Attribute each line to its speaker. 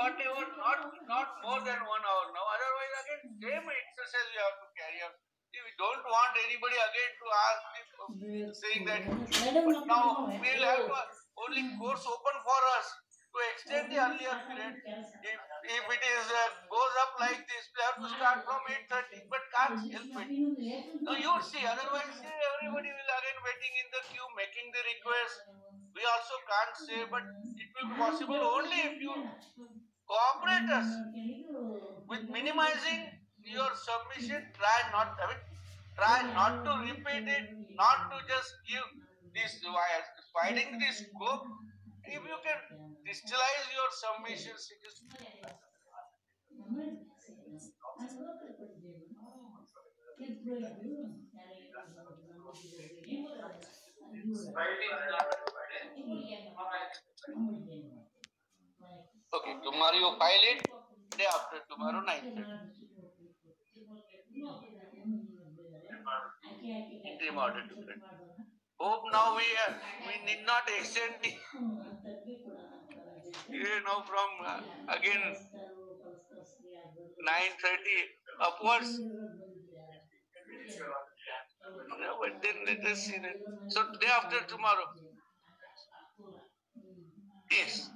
Speaker 1: whatever, not not more than one hour now. Otherwise, again, same exercise we have to carry out. See, we don't want anybody again to ask this, saying that but now we'll have to, only course open for us to extend the earlier period. If, if it is uh, goes up like this, we have to start from 8:30, but can't help it. No, you see, otherwise everybody will again waiting in the queue, making the request. We also can't say, but it will be possible only if you cooperate us with minimizing your submission. Try not, I mean, try not to repeat it, not to just give this why- fighting this scope. If you can crystallize your submissions, it is. Tomorrow you file it. Day after tomorrow night. Interim order to. Hope now we are, we need not extend you know from uh, again 9:30 upwards. No, but then let us see that. So day after tomorrow. Yes.